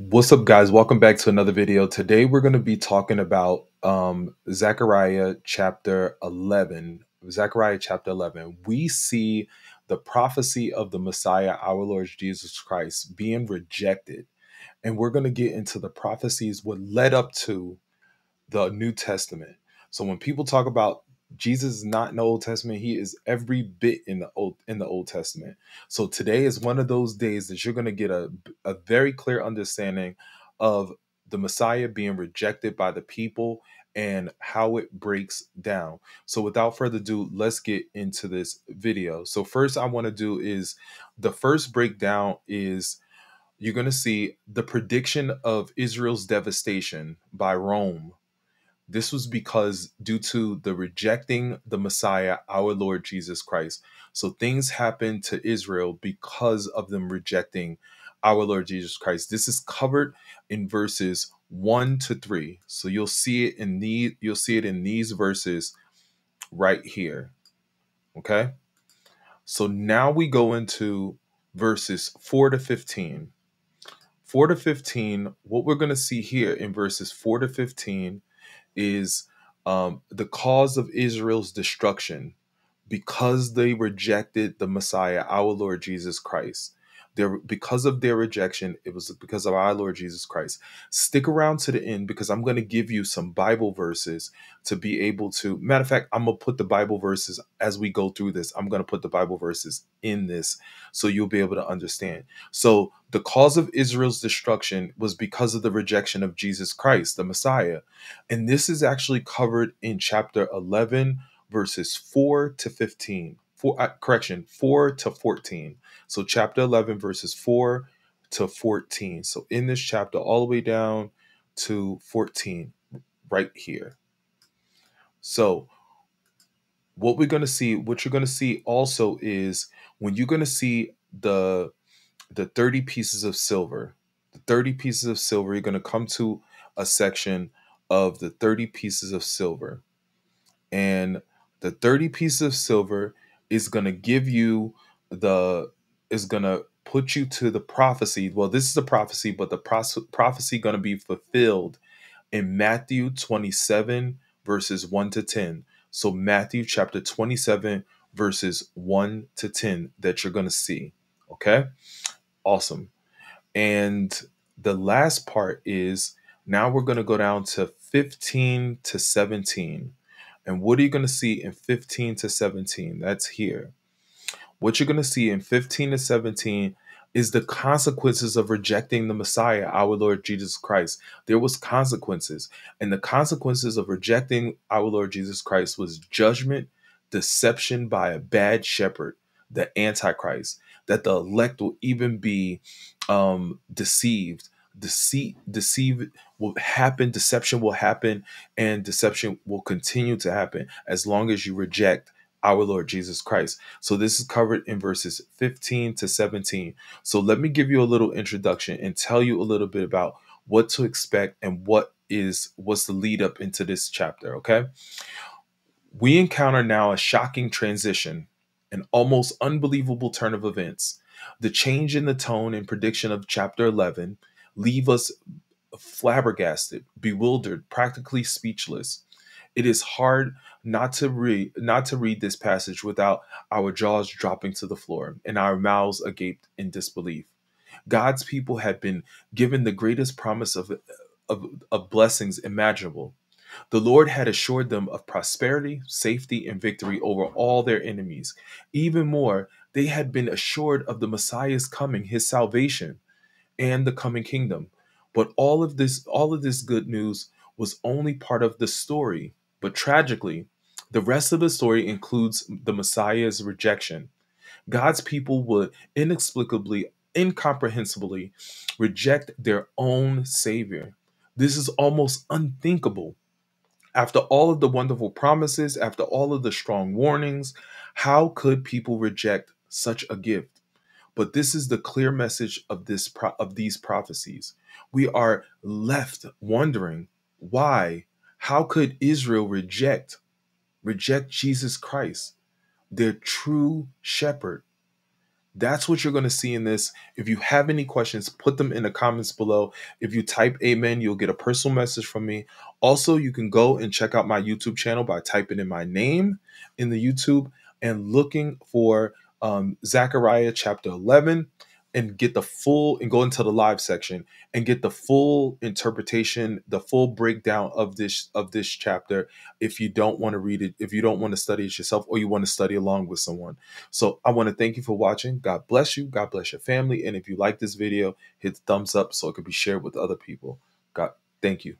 What's up, guys? Welcome back to another video. Today, we're going to be talking about um, Zechariah chapter 11. Zechariah chapter 11. We see the prophecy of the Messiah, our Lord Jesus Christ, being rejected. And we're going to get into the prophecies what led up to the New Testament. So when people talk about Jesus is not in the Old Testament, he is every bit in the old in the Old Testament. So today is one of those days that you're going to get a a very clear understanding of the Messiah being rejected by the people and how it breaks down. So without further ado, let's get into this video. So first I want to do is the first breakdown is you're going to see the prediction of Israel's devastation by Rome this was because due to the rejecting the Messiah, our Lord Jesus Christ. So things happened to Israel because of them rejecting our Lord Jesus Christ. This is covered in verses 1 to 3. So you'll see it in these you'll see it in these verses right here. Okay? So now we go into verses 4 to 15. 4 to 15, what we're going to see here in verses 4 to 15 is um, the cause of Israel's destruction because they rejected the Messiah, our Lord Jesus Christ. Their, because of their rejection, it was because of our Lord Jesus Christ. Stick around to the end because I'm going to give you some Bible verses to be able to. Matter of fact, I'm going to put the Bible verses as we go through this. I'm going to put the Bible verses in this so you'll be able to understand. So, the cause of Israel's destruction was because of the rejection of Jesus Christ, the Messiah. And this is actually covered in chapter 11, verses 4 to 15 four uh, correction 4 to 14 so chapter 11 verses 4 to 14 so in this chapter all the way down to 14 right here. So what we're going to see what you're going to see also is when you're going to see the the 30 pieces of silver the 30 pieces of silver you're going to come to a section of the 30 pieces of silver. And the 30 pieces of silver is going to give you the is going to put you to the prophecy. Well, this is a prophecy, but the prophecy going to be fulfilled in Matthew 27 verses 1 to 10. So Matthew chapter 27 verses 1 to 10 that you're going to see. Okay? Awesome. And the last part is now we're going to go down to 15 to 17. And what are you going to see in 15 to 17? That's here. What you're going to see in 15 to 17 is the consequences of rejecting the Messiah, our Lord Jesus Christ. There was consequences, and the consequences of rejecting our Lord Jesus Christ was judgment, deception by a bad shepherd, the Antichrist, that the elect will even be um, deceived, deceit deceive will happen deception will happen and deception will continue to happen as long as you reject our Lord Jesus Christ. So this is covered in verses 15 to 17. So let me give you a little introduction and tell you a little bit about what to expect and what is what's the lead up into this chapter, okay? We encounter now a shocking transition, an almost unbelievable turn of events. The change in the tone and prediction of chapter 11 leave us flabbergasted, bewildered, practically speechless. It is hard not to read not to read this passage without our jaws dropping to the floor and our mouths agape in disbelief. God's people had been given the greatest promise of, of, of blessings imaginable. The Lord had assured them of prosperity, safety, and victory over all their enemies. Even more, they had been assured of the Messiah's coming, his salvation and the coming kingdom. But all of this all of this good news was only part of the story. But tragically, the rest of the story includes the Messiah's rejection. God's people would inexplicably, incomprehensibly reject their own Savior. This is almost unthinkable. After all of the wonderful promises, after all of the strong warnings, how could people reject such a gift? But this is the clear message of this pro- of these prophecies. We are left wondering why how could Israel reject reject Jesus Christ, their true shepherd? That's what you're going to see in this. If you have any questions, put them in the comments below. If you type amen, you'll get a personal message from me. Also, you can go and check out my YouTube channel by typing in my name in the YouTube and looking for um, Zechariah chapter 11 and get the full and go into the live section and get the full interpretation the full breakdown of this of this chapter if you don't want to read it if you don't want to study it yourself or you want to study along with someone. So i want to thank you for watching. God bless you. God bless your family. And if you like this video hit thumbs up so it can be shared with other people. God thank you